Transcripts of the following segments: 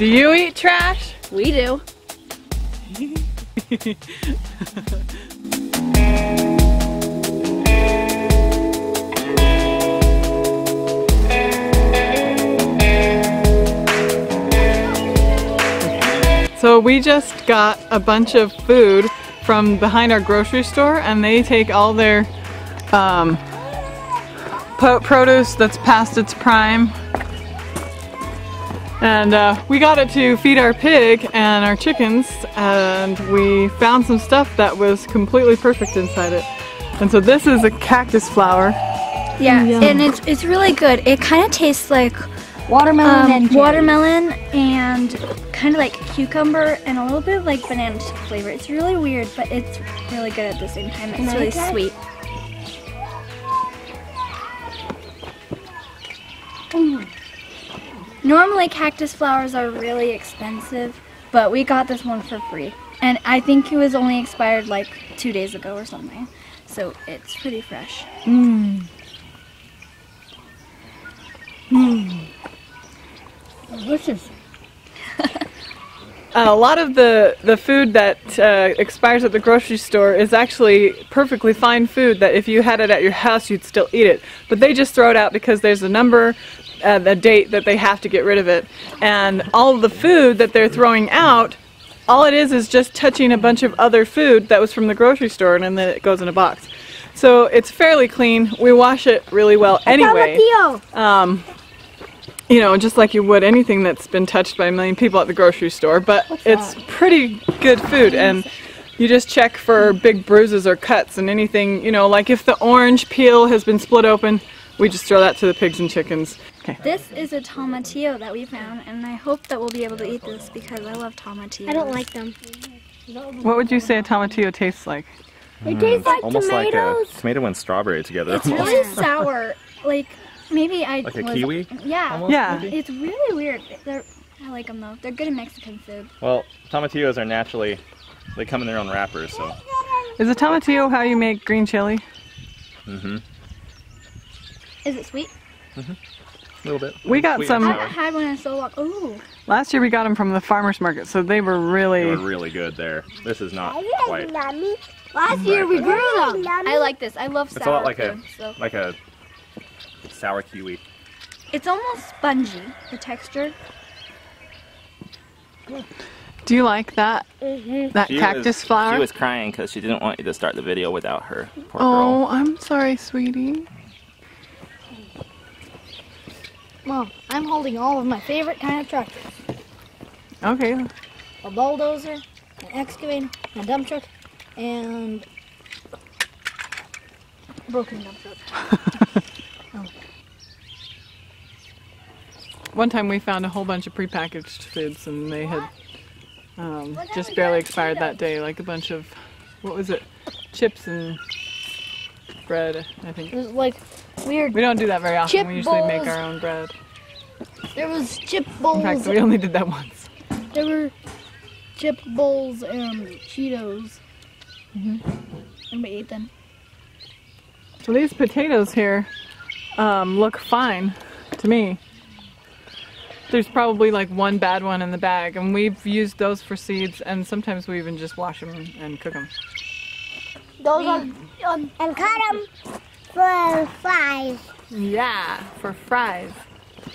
Do you eat trash? We do. So we just got a bunch of food from behind our grocery store and they take all their um, produce that's past its prime and uh, we got it to feed our pig and our chickens and we found some stuff that was completely perfect inside it. And so this is a cactus flower. Yeah, and it's, it's really good. It kind of tastes like Watermelon um, and watermelon and kind of like cucumber and a little bit of like banana flavor. It's really weird, but it's really good at the same time. It's really sweet. Mm. Normally cactus flowers are really expensive, but we got this one for free. And I think it was only expired like two days ago or something. So it's pretty fresh. Mmm. Mmm. Delicious. A lot of the, the food that uh, expires at the grocery store is actually perfectly fine food that if you had it at your house you'd still eat it. But they just throw it out because there's a number, uh, the date that they have to get rid of it. And all the food that they're throwing out, all it is is just touching a bunch of other food that was from the grocery store and then it goes in a box. So it's fairly clean. We wash it really well anyway. Um, you know, just like you would anything that's been touched by a million people at the grocery store, but What's it's that? pretty good food and you just check for big bruises or cuts and anything, you know, like if the orange peel has been split open, we just throw that to the pigs and chickens. Okay. This is a tomatillo that we found and I hope that we'll be able to eat this because I love tomatillos. I don't like them. What would you say a tomatillo tastes like? It mm, tastes like almost tomatoes. like a tomato and strawberry together. It's really sour. Like Maybe I like a was, kiwi. Yeah. Almost, yeah. Maybe? It's really weird. They're, I like them though. They're good in Mexican food. Well, tomatillos are naturally, they come in their own wrappers, so. Is a tomatillo how you make green chili? Mm-hmm. Is it sweet? Mm-hmm. A little bit. We got some. I haven't had one in so long. Ooh. Last year we got them from the farmer's market, so they were really. They were really good there. This is not quite. Last year we grew them. I like this. I love sour It's a lot like food, a so. like a sour kiwi. It's almost spongy, the texture. Do you like that? Mm -hmm. That she cactus was, flower? She was crying because she didn't want you to start the video without her. Poor oh, girl. I'm sorry, sweetie. Well, I'm holding all of my favorite kind of tractors. Okay. A bulldozer, an excavator, a dump truck, and a broken dump truck. oh. One time we found a whole bunch of prepackaged foods and they had um, just barely expired that day. Like a bunch of, what was it? Chips and bread, I think. It was like weird. We don't do that very often. Chip we usually bowls. make our own bread. There was chip bowls. In fact, we only did that once. There were chip bowls and Cheetos. Mm -hmm. And we ate them. So these potatoes here um, look fine to me. There's probably like one bad one in the bag and we've used those for seeds and sometimes we even just wash them and cook them. Those are um, and cut them for fries. Yeah, for fries.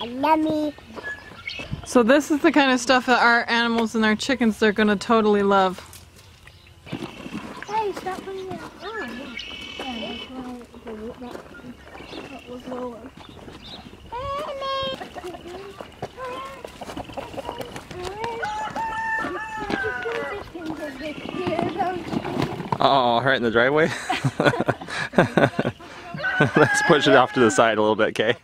Yummy. So this is the kind of stuff that our animals and our chickens they're gonna totally love. Hey, stop putting it on. Yeah, that was lower. Oh, right in the driveway? Let's push it off to the side a little bit, Kay.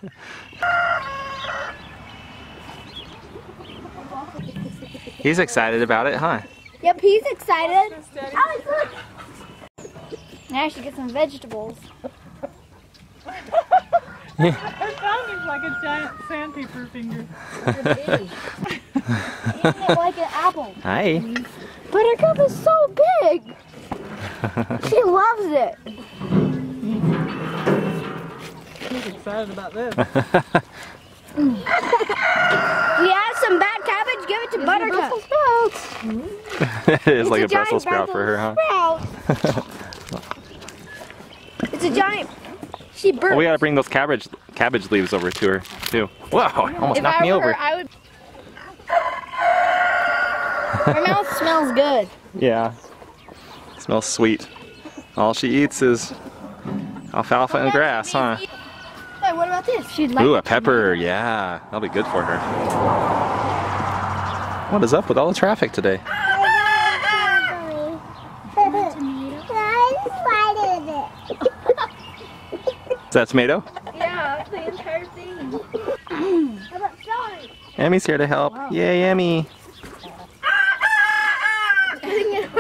He's excited about it, huh? Yep, he's excited. Now I should get some vegetables. It sounded like a giant sandpaper finger. like an apple. Hi. Buttercup is so big. she loves it. He's excited about this. we have some bad cabbage cabbage, give it to Buttercup. it is like a a Brussels sprout for her, huh? It's a giant. She burnt. Well, we gotta bring those cabbage cabbage leaves over to her too. Whoa! Almost if knocked I me were over. her, I would. Her mouth smells good. Yeah. Smells sweet. All she eats is alfalfa and grass, huh? Hey, what about this? She'd like Ooh, a pepper. Yeah, that'll be good for her. What is up with all the traffic today? Is that tomato? Yeah, the entire thing. About celery. Emmy's here to help. Yay, Emmy. Putting it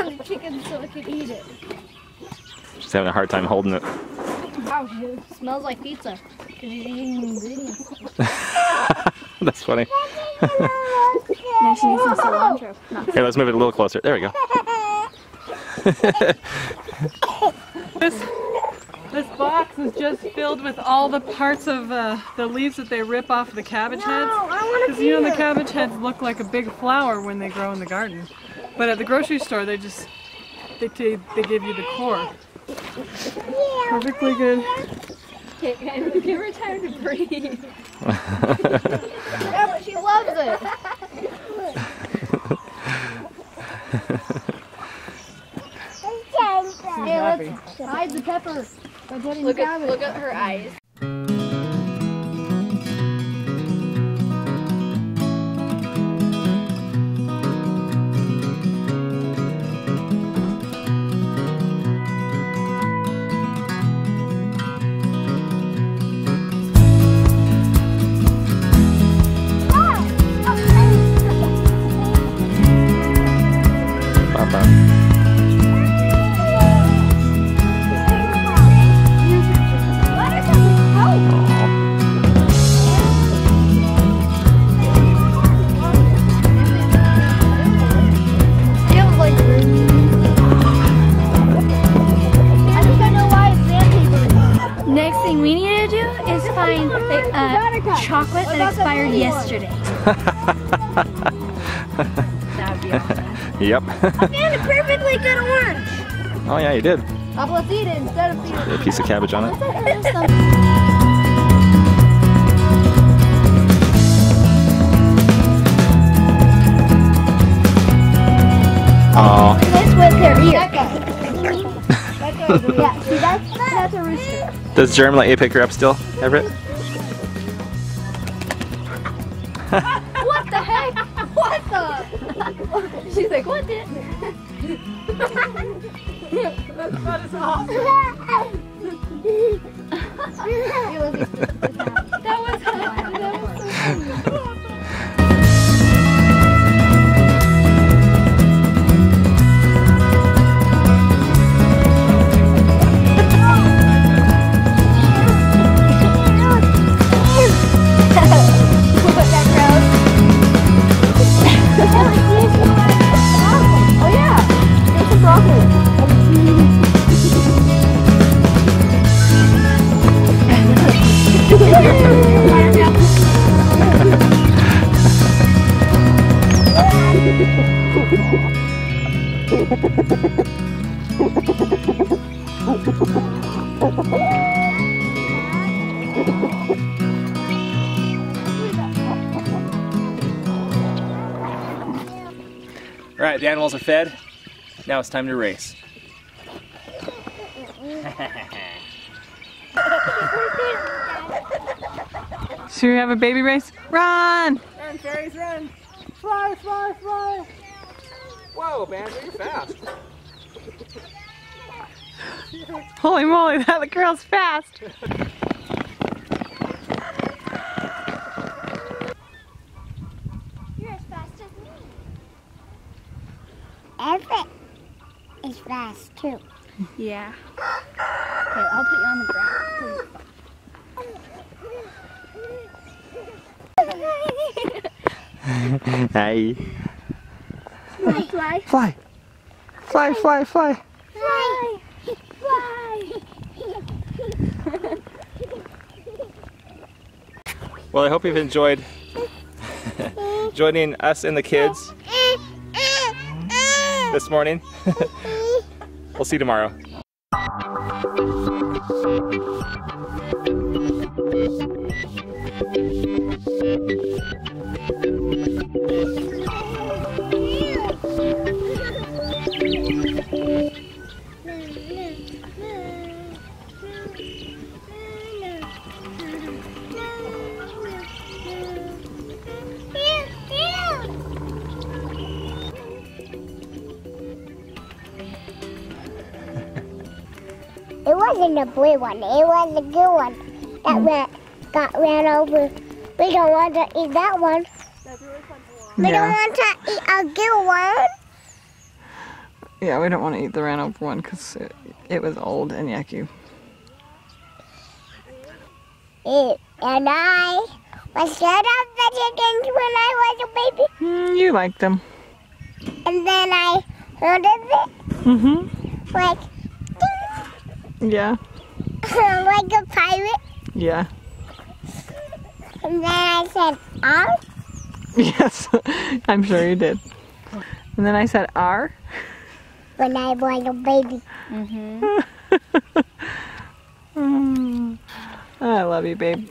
on the chicken so it can eat it. She's having a hard time holding it. Wow, it smells like pizza. Because you're eating ingredients. That's funny. Now she needs some cilantro. No. Here, let's move it a little closer. There we go. This this box is just filled with all the parts of uh, the leaves that they rip off the cabbage heads. Because you know the cabbage heads look like a big flower when they grow in the garden, but at the grocery store they just they they, they give you the core. Perfectly good. Give her time to breathe. Yeah, but she loves it. Hey, let's hide the pepper by putting Look the at cabbage. look at her eyes. Awesome. Yep. And a perfectly good orange. oh yeah, you did. Up, let's eat it instead of feeding A piece of cabbage on it. Oh, this with their ear. yeah, see that's that's a rooster. does Germ let you pick her up still, Everett? What the heck? What the? She's like, what did? that was that All right, the animals are fed. Now it's time to race. Should we have a baby race? Run! Run, fairies, run! Fly, fly, fly! Whoa, Banjo, you're fast. Holy moly, that girl's fast. You're as fast as me. Everett is fast too. Yeah. Okay, I'll put you on the ground. Hi. Fly. Fly. Fly, fly, fly. Fly. Fly. Well, I hope you've enjoyed enjoyed joining us and the kids this morning. we'll see you tomorrow. Wasn't a blue one. It was a good one that ran, got ran over. We don't want to eat that one. We don't want to eat a good one. Yeah, we don't want to eat the ran over one because it, it was old and yucky. It, and I was scared of the chickens when I was a baby. Mm, you like them. And then I heard of it Mm-hmm. like, Yeah. like a pirate. Yeah. And then I said, "Ah." Yes. I'm sure you did. And then I said R. when I was a baby. Mm, I love you, babe.